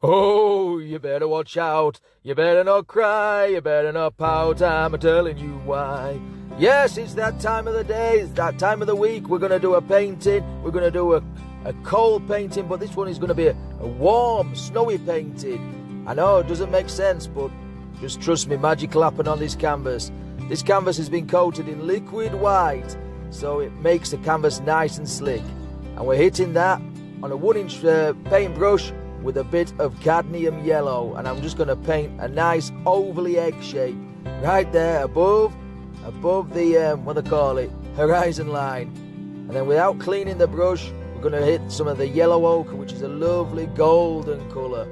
Oh, you better watch out. You better not cry. You better not pout. I'm telling you why. Yes, it's that time of the day. It's that time of the week. We're going to do a painting. We're going to do a, a cold painting, but this one is going to be a, a warm, snowy painting. I know it doesn't make sense, but just trust me, magic will happen on this canvas. This canvas has been coated in liquid white, so it makes the canvas nice and slick. And we're hitting that on a one inch uh, paintbrush with a bit of cadmium yellow and I'm just going to paint a nice ovally egg shape right there above above the um, what they call it horizon line. And then without cleaning the brush we're going to hit some of the yellow ochre which is a lovely golden colour.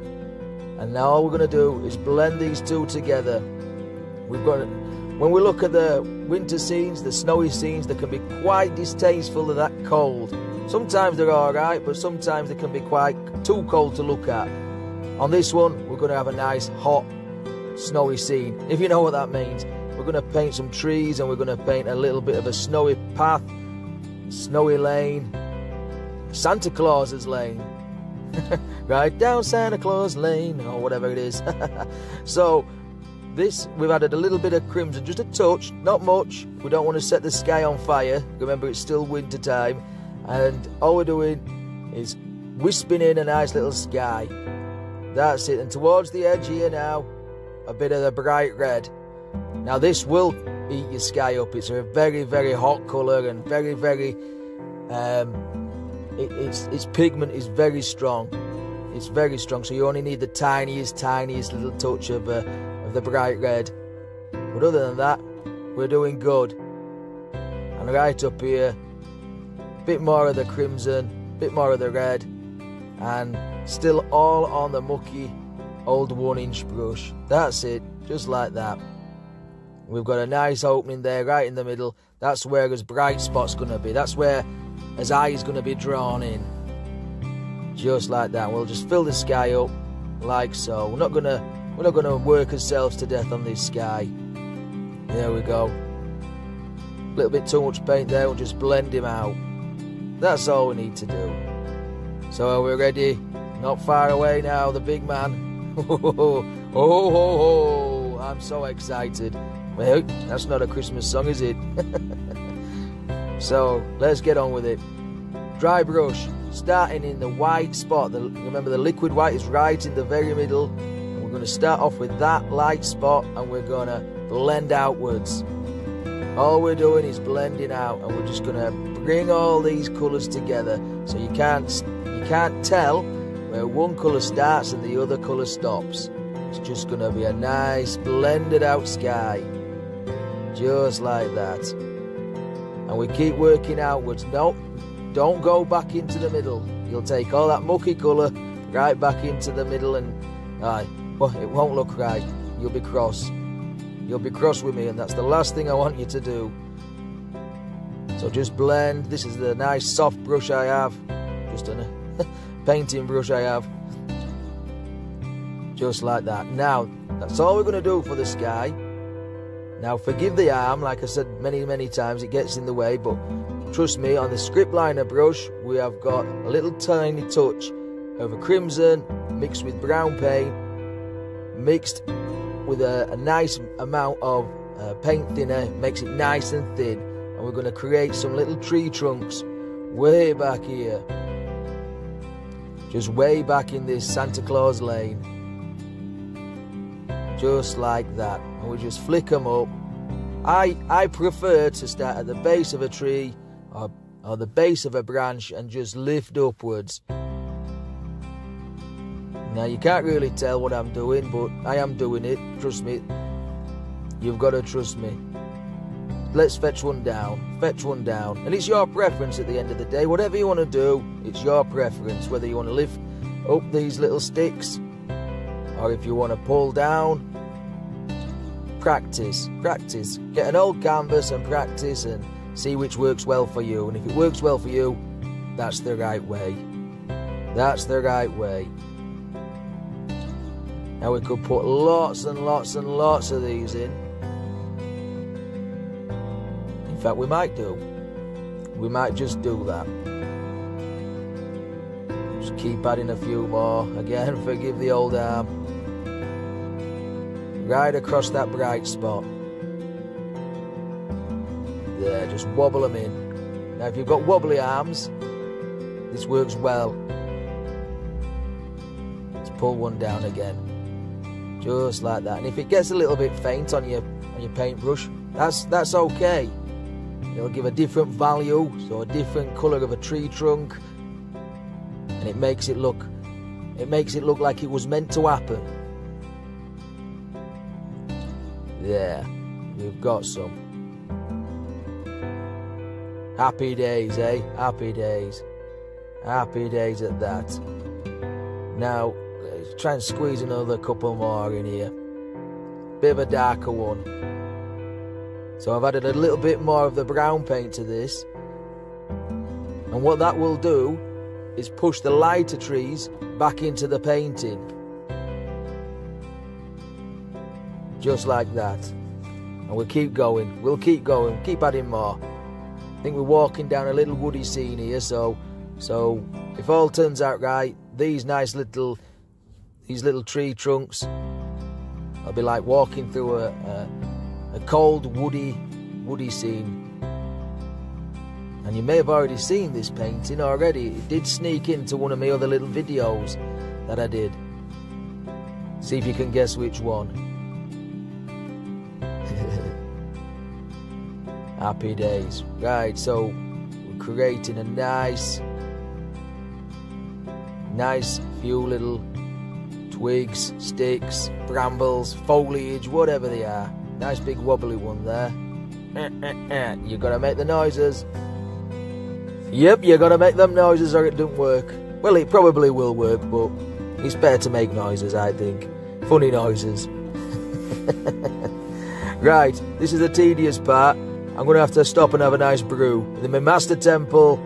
And now all we're going to do is blend these two together. We've got when we look at the winter scenes the snowy scenes they can be quite distasteful of that cold Sometimes they're alright, but sometimes they can be quite too cold to look at. On this one, we're going to have a nice, hot, snowy scene, if you know what that means. We're going to paint some trees and we're going to paint a little bit of a snowy path, snowy lane, Santa Claus's lane. right down Santa Claus Lane, or whatever it is. so, this, we've added a little bit of crimson, just a touch, not much. We don't want to set the sky on fire. Remember, it's still winter time and all we're doing is wisping in a nice little sky. That's it. And towards the edge here now, a bit of the bright red. Now this will eat your sky up. It's a very, very hot colour and very, very. Um, it, its its pigment is very strong. It's very strong. So you only need the tiniest, tiniest little touch of uh, of the bright red. But other than that, we're doing good. And right up here, bit more of the crimson, bit more of the red, and still all on the mucky old one inch brush. That's it, just like that. We've got a nice opening there right in the middle. That's where his bright spot's going to be. That's where his eye is going to be drawn in. Just like that. We'll just fill the sky up like so. We're not going to we're not going to work ourselves to death on this sky. There we go. A little bit too much paint there. We'll just blend him out. That's all we need to do. So are we ready? Not far away now, the big man. oh, ho, ho, ho. I'm so excited. Well, that's not a Christmas song, is it? so let's get on with it. Dry brush, starting in the white spot. The, remember, the liquid white is right in the very middle. We're going to start off with that light spot and we're going to blend outwards. All we're doing is blending out and we're just going to bring all these colours together so you can't you can't tell where one colour starts and the other colour stops. It's just going to be a nice blended out sky. Just like that. And we keep working outwards. Nope, don't go back into the middle. You'll take all that mucky colour right back into the middle and aye, well, it won't look right. You'll be cross. You'll be cross with me and that's the last thing I want you to do. So just blend. This is the nice soft brush I have. Just a painting brush I have. Just like that. Now, that's all we're going to do for the sky. Now, forgive the arm, like I said many, many times, it gets in the way, but trust me, on the script liner brush, we have got a little tiny touch of a crimson mixed with brown paint, mixed with a, a nice amount of uh, paint thinner, makes it nice and thin and we're going to create some little tree trunks way back here. Just way back in this Santa Claus lane. Just like that. And we just flick them up. I, I prefer to start at the base of a tree or, or the base of a branch and just lift upwards. Now you can't really tell what I'm doing, but I am doing it. Trust me. You've got to trust me. Let's fetch one down, fetch one down. And it's your preference at the end of the day. Whatever you want to do, it's your preference. Whether you want to lift up these little sticks or if you want to pull down, practice, practice. Get an old canvas and practice and see which works well for you. And if it works well for you, that's the right way. That's the right way. Now we could put lots and lots and lots of these in. In fact, we might do. We might just do that. Just keep adding a few more. Again, forgive the old arm. Right across that bright spot. There, just wobble them in. Now, if you've got wobbly arms, this works well. Let's pull one down again. Just like that. And if it gets a little bit faint on your on your paintbrush, that's that's okay. It'll give a different value, so a different colour of a tree trunk, and it makes it look it makes it look like it was meant to happen. There, we've got some. Happy days, eh? Happy days. Happy days at that. Now, try and squeeze another couple more in here. Bit of a darker one. So I've added a little bit more of the brown paint to this. And what that will do is push the lighter trees back into the painting. Just like that. And we'll keep going. We'll keep going. Keep adding more. I think we're walking down a little woody scene here, so so if all turns out right, these nice little these little tree trunks I'll be like walking through a, a, a cold woody woody scene. And you may have already seen this painting already. It did sneak into one of my other little videos that I did. See if you can guess which one. Happy days. Right, so we're creating a nice, nice few little twigs, sticks, brambles, foliage, whatever they are. Nice big wobbly one there. you gotta make the noises. Yep, you gotta make them noises or it don't work. Well, it probably will work, but it's better to make noises, I think. Funny noises. right, this is the tedious part. I'm going to have to stop and have a nice brew. In my Master Temple,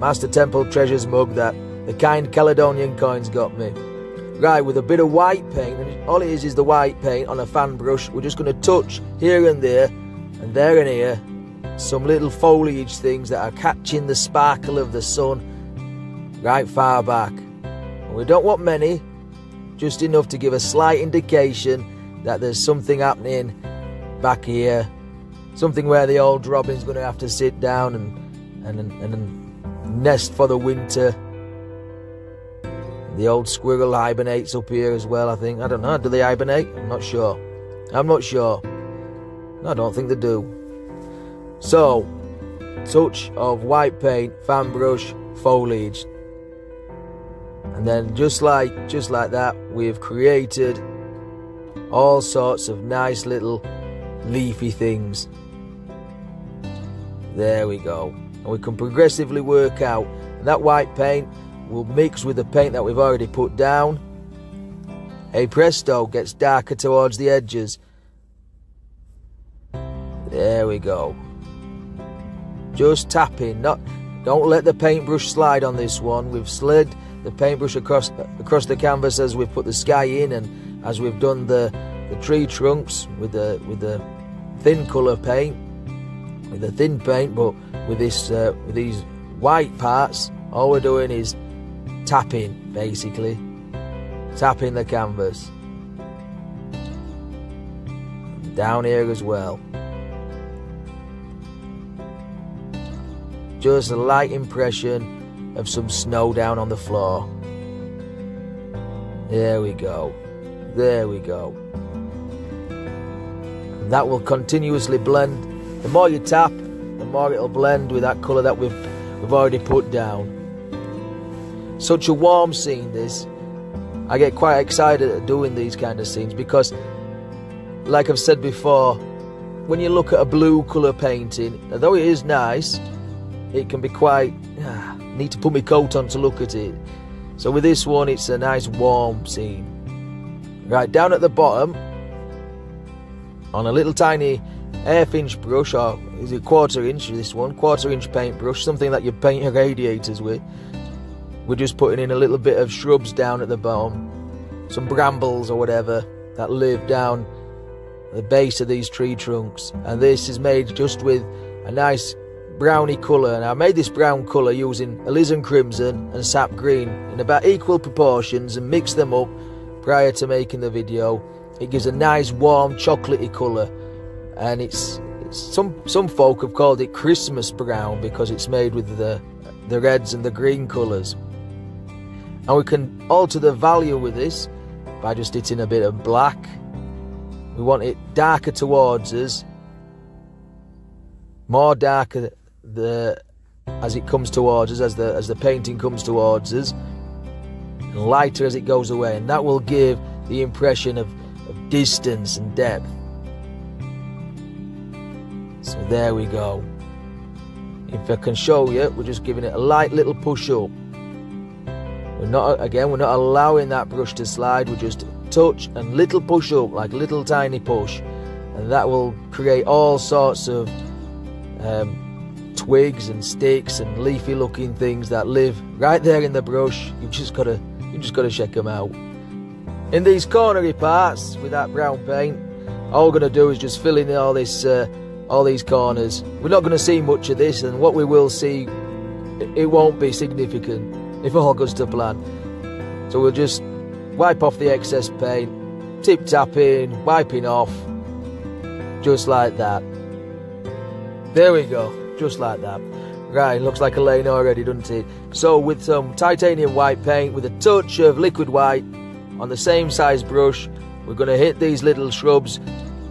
Master Temple Treasures mug that the kind Caledonian coins got me. Right, with a bit of white paint, and all it is is the white paint on a fan brush. We're just going to touch here and there, and there and here, some little foliage things that are catching the sparkle of the sun right far back. And we don't want many, just enough to give a slight indication that there's something happening back here something where the old robin's going to have to sit down and, and, and, and nest for the winter. The old squirrel hibernates up here as well, I think. I don't know. Do they hibernate? I'm not sure. I'm not sure. I don't think they do. So, touch of white paint, fan brush, foliage. And then just like just like that, we've created all sorts of nice little leafy things. There we go. And we can progressively work out. That white paint will mix with the paint that we've already put down. A presto, gets darker towards the edges. There we go. Just tapping, not don't let the paintbrush slide on this one. We've slid the paintbrush across across the canvas as we've put the sky in and as we've done the, the tree trunks with the with the thin colour paint with a thin paint, but with this uh, with these white parts, all we're doing is tapping, basically, tapping the canvas. Down here as well. Just a light impression of some snow down on the floor. There we go. There we go. And that will continuously blend the more you tap, the more it'll blend with that colour that we've we've already put down. Such a warm scene this. I get quite excited at doing these kind of scenes because like I've said before, when you look at a blue colour painting, although it is nice, it can be quite ah, need to put my coat on to look at it. So with this one it's a nice warm scene. Right, down at the bottom on a little tiny half inch brush or is it quarter inch this one quarter inch paintbrush something that you paint your radiators with we're just putting in a little bit of shrubs down at the bottom. Some brambles or whatever that live down the base of these tree trunks. And this is made just with a nice browny colour. And I made this brown colour using alizarin crimson and sap green in about equal proportions and mixed them up prior to making the video. It gives a nice warm chocolatey colour. And it's, it's some some folk have called it Christmas brown because it's made with the the reds and the green colours and we can alter the value with this by just hitting a bit of black we want it darker towards us more darker the as it comes towards us, as the as the painting comes towards us, and lighter as it goes away, and that will give the impression of, of distance and depth. So there we go. If I can show you, we're just giving it a light little push up. We're not again, we're not allowing that brush to slide. We're just touch and little push up, like little tiny push, and that will create all sorts of um, twigs and sticks and leafy looking things that live right there in the brush. You've just got to you just got to check them out. In these cornery parts with that brown paint, all we're going to do is just fill in all this uh, all these corners. We're not going to see much of this, and what we will see, it won't be significant if all goes to plan. So we'll just wipe off the excess paint, tip tapping, wiping off, just like that. There we go just like that. Right, looks like a lane already, doesn't it? So with some titanium white paint with a touch of liquid white on the same size brush, we're going to hit these little shrubs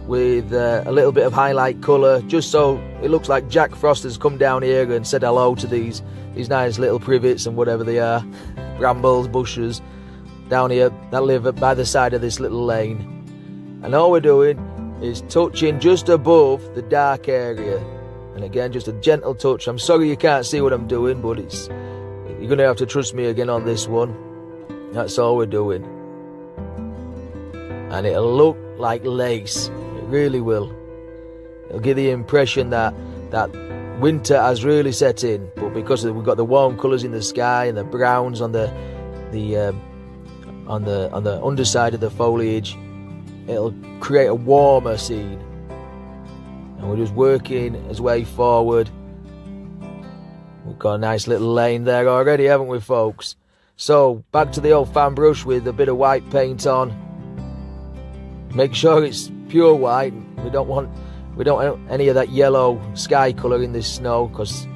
with uh, a little bit of highlight colour, just so it looks like Jack Frost has come down here and said hello to these these nice little privets and whatever they are, brambles, bushes, down here that live by the side of this little lane. And all we're doing is touching just above the dark area and again, just a gentle touch. I'm sorry you can't see what I'm doing, but it's you're going to have to trust me again on this one. That's all we're doing. And it'll look like lace. Really will. It'll give the impression that that winter has really set in. But because we've got the warm colours in the sky and the browns on the the um, on the on the underside of the foliage, it'll create a warmer scene and we're just working his way forward. We've got a nice little lane there already, haven't we, folks? So, back to the old fan brush with a bit of white paint on. Make sure it's pure white. We don't want we don't want any of that yellow sky colour in this snow because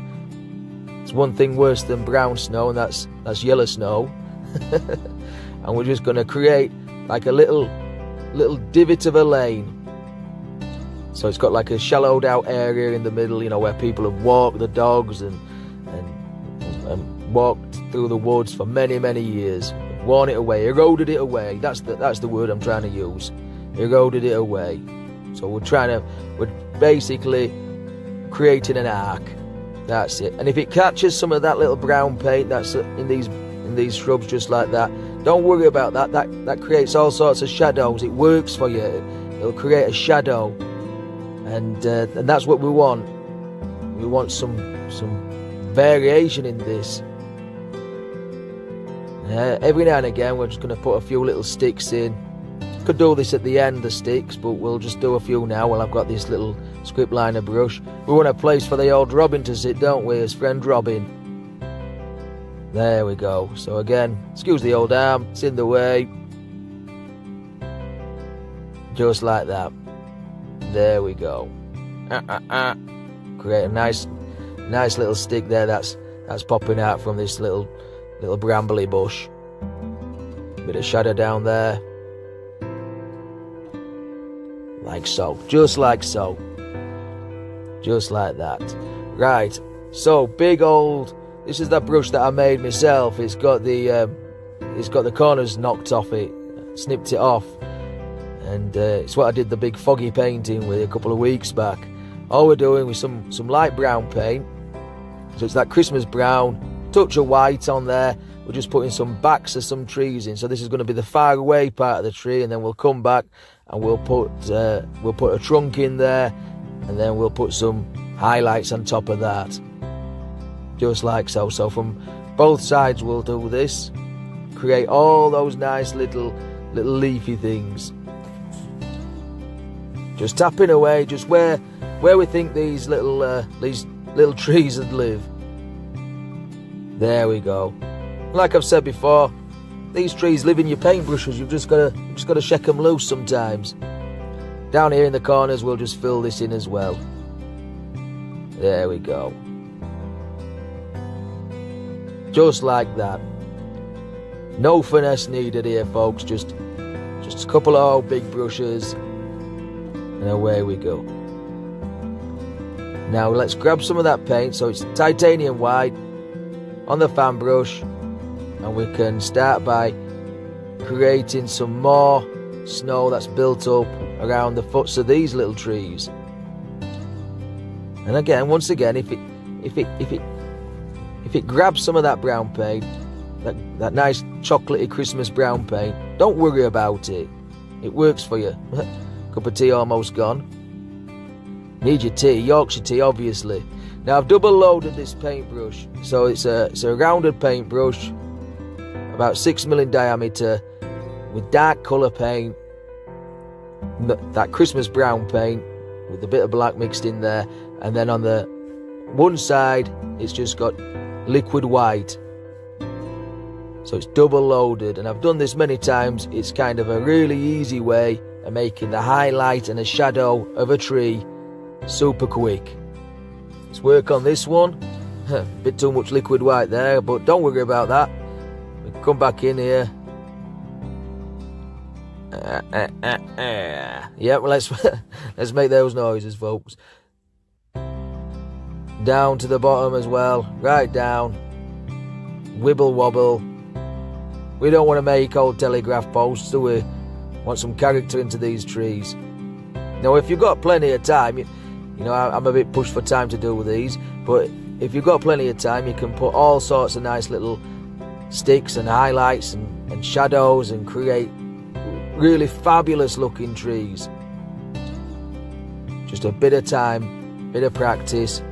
it's one thing worse than brown snow, and that's that's yellow snow. and we're just going to create like a little little divot of a lane so it's got like a shallowed out area in the middle, you know, where people have walked the dogs and and, and walked through the woods for many, many years, worn it away, eroded it away. That's the that's the word I'm trying to use. Eroded it away. So we're trying to we're basically creating an arc. That's it. And if it catches some of that little brown paint that's in these in these shrubs just like that, don't worry about that. That that creates all sorts of shadows. It works for you. It'll create a shadow and uh, and that's what we want. We want some some variation in this. Uh, every now and again, we're just going to put a few little sticks in. Could do this at the end, the sticks, but we'll just do a few now while I've got this little script liner brush. We want a place for the old Robin to sit, don't we, his friend Robin? There we go. So again, excuse the old arm, it's in the way. Just like that. There we go. Uh, uh, uh. Create a nice, nice little stick there. That's that's popping out from this little, little brambly bush. Bit of shadow down there, like so, just like so, just like that. Right. So big old. This is that brush that I made myself. It's got the, um, it's got the corners knocked off it. Snipped it off and uh, it's what I did the big foggy painting with a couple of weeks back. All we're doing with some some light brown paint, so it's that Christmas brown, touch of white on there. We're just putting some backs of some trees in. So this is going to be the far away part of the tree, and then we'll come back and we'll put uh, we'll put a trunk in there, and then we'll put some highlights on top of that, just like so. So from both sides we'll do this, create all those nice little little leafy things just tapping away just where where we think these little uh, these little trees would live. There we go. Like I've said before, these trees live in your paintbrushes. You've just got to just got to shake them loose sometimes. Down here in the corners, we'll just fill this in as well. There we go. Just like that. No finesse needed here, folks. Just, just a couple of old big brushes, and away we go. Now let's grab some of that paint. So it's titanium white on the fan brush, and we can start by creating some more snow that's built up around the foots of these little trees. And again, once again, if it if it if it if it grabs some of that brown paint, that, that nice chocolatey Christmas brown paint, don't worry about it. It works for you. Cup of tea almost gone. Need your tea, Yorkshire tea, obviously. Now I've double loaded this paintbrush, so it's a it's a rounded paintbrush, about six mil in diameter, with dark colour paint, that Christmas brown paint with a bit of black mixed in there, and then on the one side it's just got liquid white. So it's double loaded, and I've done this many times. It's kind of a really easy way of making the highlight and a shadow of a tree super quick. Let's work on this one. A bit too much liquid white there, but don't worry about that. We come back in here. Uh, uh, uh, yeah, well, let's let's make those noises, folks down to the bottom as well, right down, wibble wobble. We don't want to make old telegraph posts, do we? Want some character into these trees. Now, if you've got plenty of time, you, you know, I'm a bit pushed for time to do with these, but if you've got plenty of time, you can put all sorts of nice little sticks and highlights and, and shadows and create really fabulous looking trees. Just a bit of time, bit of practice,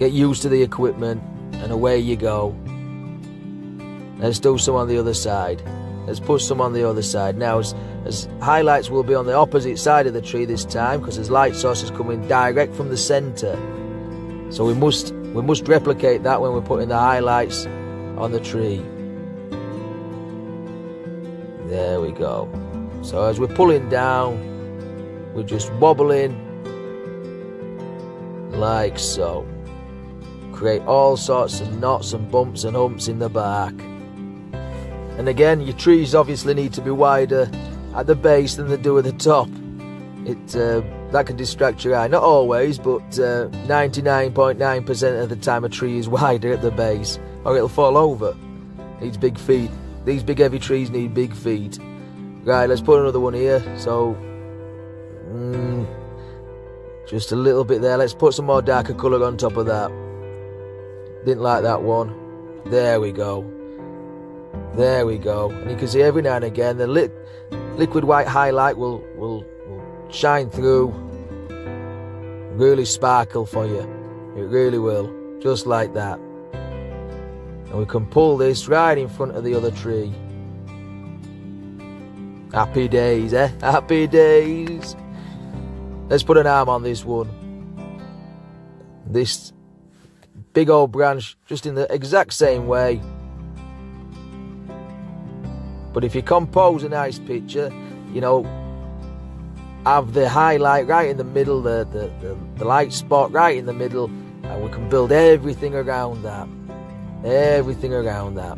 Get used to the equipment, and away you go. Let's do some on the other side. Let's put some on the other side. Now, as, as highlights will be on the opposite side of the tree this time, because there's light sources coming direct from the centre. So we must we must replicate that when we're putting the highlights on the tree. There we go. So as we're pulling down, we're just wobbling like so create all sorts of knots and bumps and humps in the bark. And again, your trees obviously need to be wider at the base than they do at the top. It uh, that can distract your eye. Not always, but 99.9% uh, of the time, a tree is wider at the base, or it'll fall over. Needs big feet. These big heavy trees need big feet. Right, let's put another one here. So, mm, just a little bit there. Let's put some more darker colour on top of that. Didn't like that one. There we go. There we go. And you can see every now and again the li- liquid white highlight will, will, will shine through, really sparkle for you. It really will. Just like that. And we can pull this right in front of the other tree. Happy days, eh? Happy days. Let's put an arm on this one. This big old branch just in the exact same way. But if you compose a nice picture, you know, have the highlight right in the middle, the, the, the, the light spot right in the middle, and we can build everything around that. Everything around that.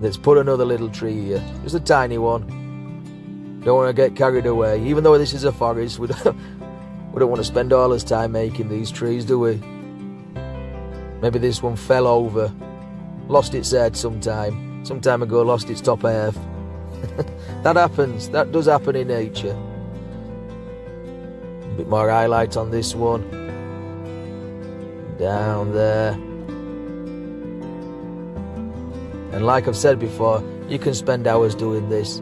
Let's put another little tree here, just a tiny one. Don't want to get carried away. Even though this is a forest, we don't, we don't want to spend all this time making these trees, do we? Maybe this one fell over, lost its head sometime, some time ago lost its top half. that happens, that does happen in nature. A bit more highlight on this one. Down there. And like I've said before, you can spend hours doing this,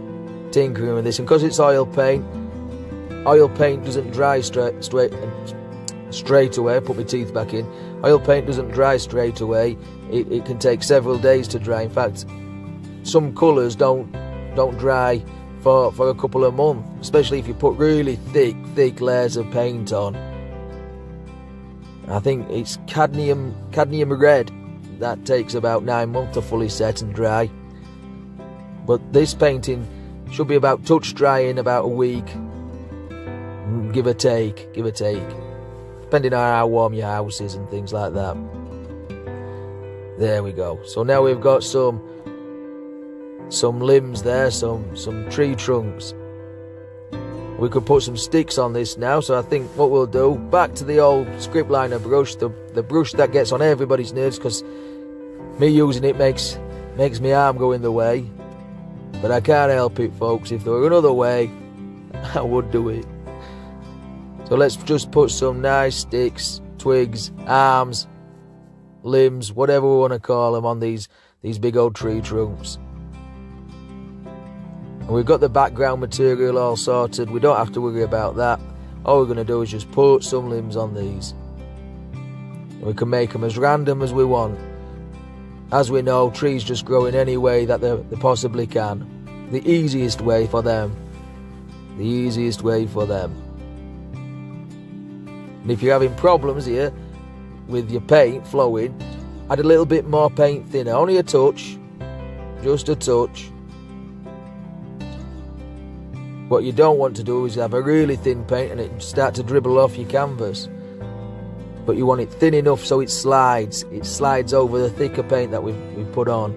tinkering with this, and because it's oil paint, Oil paint doesn't dry straight, straight, straight away. Put my teeth back in. Oil paint doesn't dry straight away. It, it can take several days to dry. In fact, some colours don't don't dry for, for a couple of months, especially if you put really thick, thick layers of paint on. I think it's cadmium cadmium red. That takes about nine months to fully set and dry. But this painting should be about touch dry in about a week. Mm, give or take, give or take. Depending on how warm your house is and things like that. There we go. So now we've got some some limbs there, some some tree trunks. We could put some sticks on this now, so I think what we'll do, back to the old script liner brush, the, the brush that gets on everybody's nerves, because me using it makes makes my arm go in the way. But I can't help it, folks. If there were another way, I would do it. So let's just put some nice sticks, twigs, arms, limbs, whatever we want to call them, on these, these big old tree trunks. And we've got the background material all sorted. We don't have to worry about that. All we're going to do is just put some limbs on these. And we can make them as random as we want. As we know, trees just grow in any way that they, they possibly can. The easiest way for them. The easiest way for them. And if you're having problems here with your paint flowing, add a little bit more paint thinner. Only a touch. Just a touch. What you don't want to do is have a really thin paint and it start to dribble off your canvas. But you want it thin enough so it slides. It slides over the thicker paint that we've, we've put on.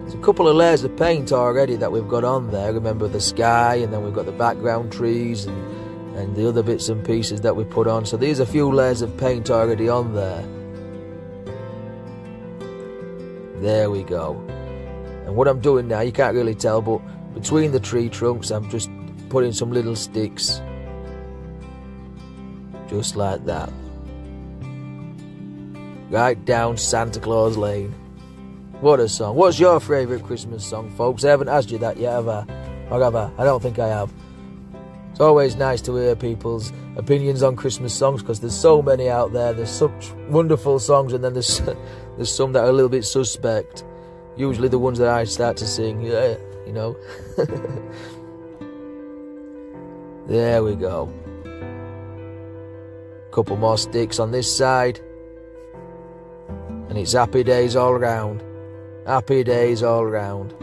There's a couple of layers of paint already that we've got on there. Remember the sky and then we've got the background trees and, and the other bits and pieces that we put on. So there's a few layers of paint already on there. There we go. And what I'm doing now, you can't really tell, but between the tree trunks, I'm just putting some little sticks. Just like that. Right down Santa Claus Lane. What a song. What's your favourite Christmas song, folks? I haven't asked you that yet, have I? Or have I? I don't think I have. It's always nice to hear people's opinions on Christmas songs because there's so many out there. There's such wonderful songs, and then there's there's some that are a little bit suspect. Usually the ones that I start to sing. Yeah, you know. there we go. Couple more sticks on this side. And it's happy days all round. Happy days all round.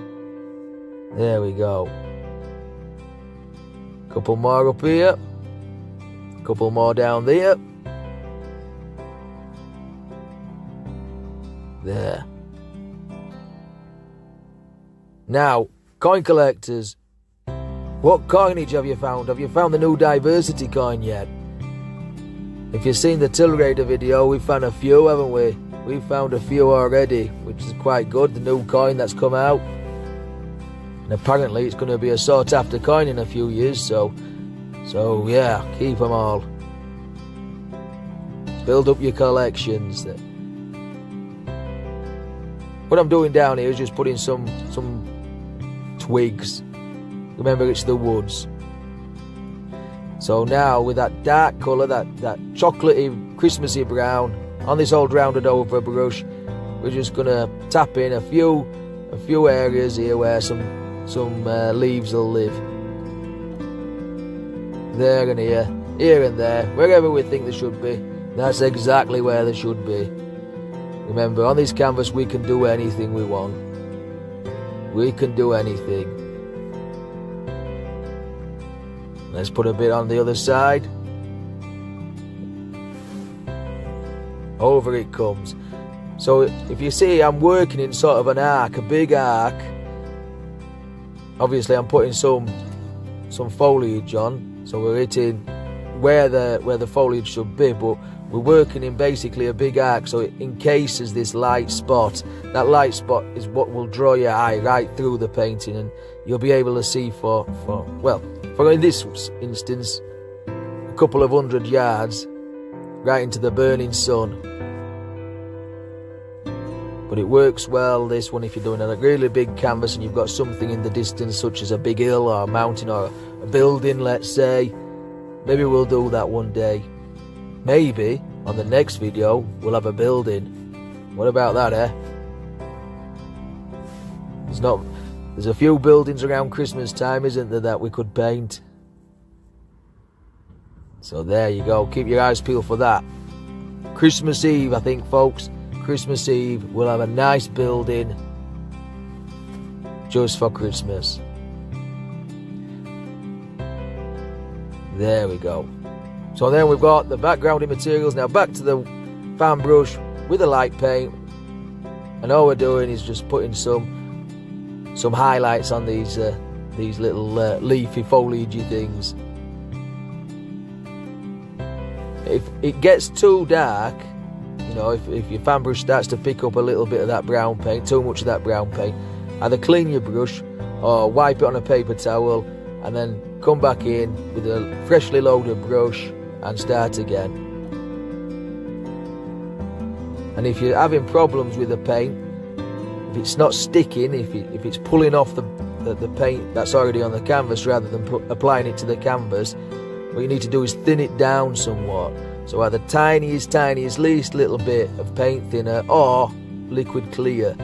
There we go. Couple more up here. Couple more down there. There. Now, Coin collectors, what coinage have you found? Have you found the new diversity coin yet? If you've seen the Tilrader video, we've found a few, haven't we? We've found a few already, which is quite good. The new coin that's come out. And apparently it's going to be a sought after coin in a few years, so so yeah, keep them all. Build up your collections. What I'm doing down here is just putting some some twigs. Remember, it's the woods. So now, with that dark colour, that, that chocolatey, Christmassy brown, on this old rounded over brush, we're just gonna tap in a few, a few areas here where some, some uh, leaves will live. There and here, here and there, wherever we think they should be. That's exactly where they should be. Remember, on this canvas, we can do anything we want. We can do anything. Let's put a bit on the other side. Over it comes. So if you see I'm working in sort of an arc, a big arc, obviously I'm putting some some foliage on. So we're hitting where the where the foliage should be, but we're working in basically a big arc so it encases this light spot. That light spot is what will draw your eye right through the painting and you'll be able to see for, for well, for in this instance, a couple of hundred yards right into the burning sun. But it works well, this one, if you're doing a really big canvas and you've got something in the distance, such as a big hill or a mountain or a building, let's say. Maybe we'll do that one day. Maybe on the next video we'll have a building. What about that, eh? There's not. There's a few buildings around Christmas time, isn't there, that we could paint? So there you go. Keep your eyes peeled for that. Christmas Eve, I think, folks. Christmas Eve, we'll have a nice building just for Christmas. There we go. So then we've got the backgrounding materials. Now back to the fan brush with the light paint. And all we're doing is just putting some some highlights on these uh, these little uh, leafy foliagey things. If it gets too dark, you know, if, if your fan brush starts to pick up a little bit of that brown paint, too much of that brown paint, either clean your brush or wipe it on a paper towel and then come back in with a freshly loaded brush and start again. And if you're having problems with the paint, if it's not sticking, if, it, if it's pulling off the, the, the, paint that's already on the canvas rather than applying it to the canvas, what you need to do is thin it down somewhat. So either tiniest, tiniest, least little bit of paint thinner or liquid clear.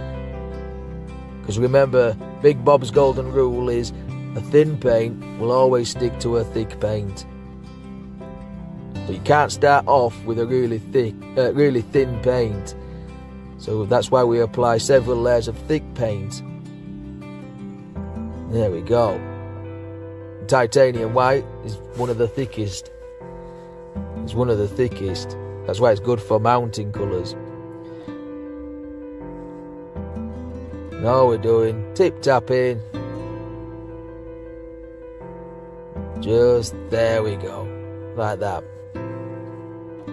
Because remember, Big Bob's golden rule is a thin paint will always stick to a thick paint. You can't start off with a really thick, uh, really thin paint. So that's why we apply several layers of thick paint. There we go. Titanium white is one of the thickest. It's one of the thickest. That's why it's good for mounting colours. Now we're doing tip tapping. Just there we go. Like that.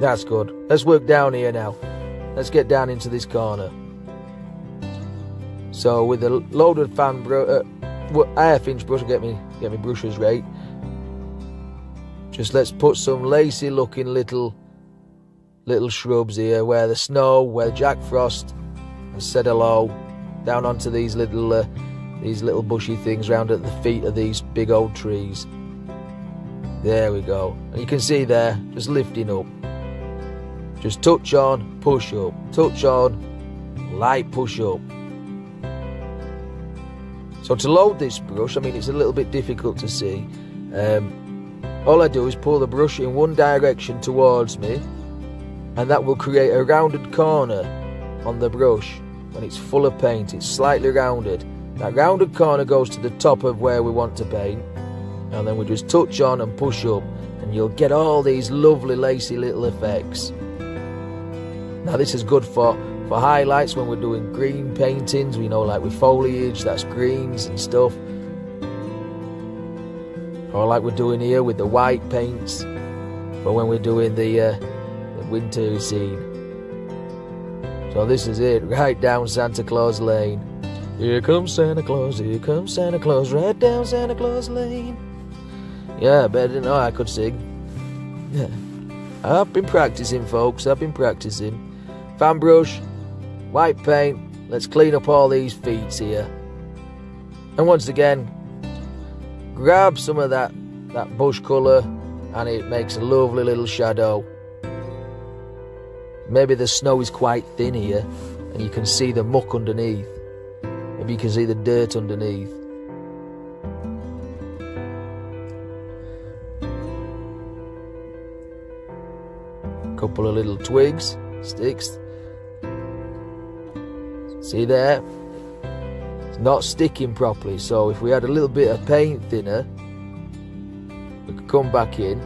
That's good. Let's work down here now. Let's get down into this corner. So with the loaded fan brush, uh, half inch brush, get me get me brushes right. Just let's put some lacy looking little little shrubs here where the snow, where Jack Frost has said hello, down onto these little uh, these little bushy things round at the feet of these big old trees. There we go. And you can see there, just lifting up. Just touch on, push up, touch on, light push up. So to load this brush, I mean it's a little bit difficult to see. Um, all I do is pull the brush in one direction towards me and that will create a rounded corner on the brush when it's full of paint. It's slightly rounded. That rounded corner goes to the top of where we want to paint and then we just touch on and push up and you'll get all these lovely lacy little effects. Now this is good for, for highlights when we're doing green paintings, we know like with foliage, that's greens and stuff or like we're doing here with the white paints for when we're doing the, uh, the winter scene. So this is it, right down Santa Claus Lane. Here comes Santa Claus, here comes Santa Claus, right down Santa Claus Lane. Yeah, I bet know I could sing. Yeah. I've been practicing, folks, I've been practicing. Fan brush, white paint, let's clean up all these feet here. And once again, grab some of that, that bush colour and it makes a lovely little shadow. Maybe the snow is quite thin here and you can see the muck underneath. Maybe you can see the dirt underneath. Couple of little twigs, sticks. See there? It's not sticking properly. So if we had a little bit of paint thinner, we could come back in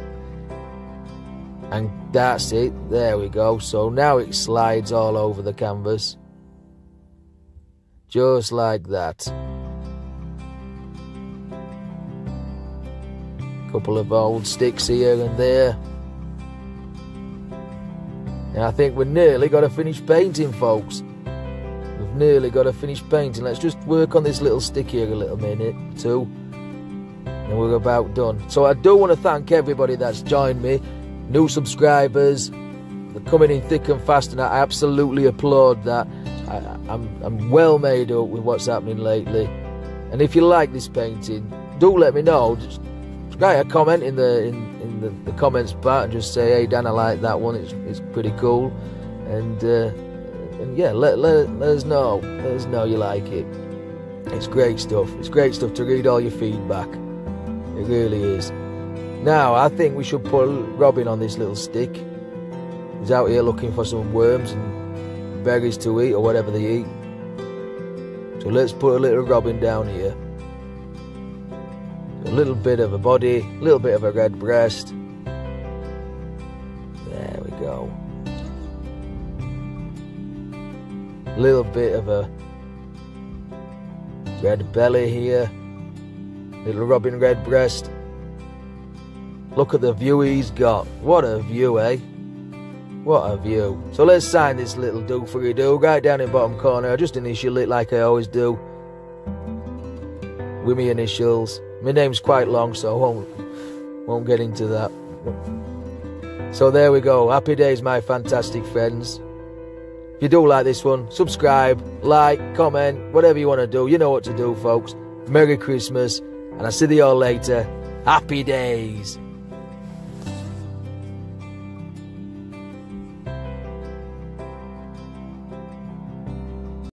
and that's it. There we go. So now it slides all over the canvas. Just like that. Couple of old sticks here and there. And I think we're nearly got to finish painting, folks nearly got to finish painting. Let's just work on this little stick here a little minute, too. And we're about done. So I do want to thank everybody that's joined me. New subscribers, they're coming in thick and fast, and I absolutely applaud that. I, I'm, I'm well made up with what's happening lately. And if you like this painting, do let me know. Just write a comment in the in, in the, the comments part and just say, hey Dan, I like that one. It's, it's pretty cool. And uh, and yeah, let, let, let us know. Let us know you like it. It's great stuff. It's great stuff to read all your feedback. It really is. Now, I think we should put Robin on this little stick. He's out here looking for some worms and berries to eat or whatever they eat. So let's put a little robin down here. A little bit of a body, a little bit of a red breast. Little bit of a red belly here. Little robin red breast. Look at the view he's got. What a view, eh? What a view. So let's sign this little do for you do right down in bottom corner. I just initial it like I always do. With me initials. My name's quite long, so I won't, won't get into that. So there we go. Happy days, my fantastic friends. You do like this one, subscribe, like, comment, whatever you want to do. You know what to do, folks. Merry Christmas, and I'll see you all later. Happy days.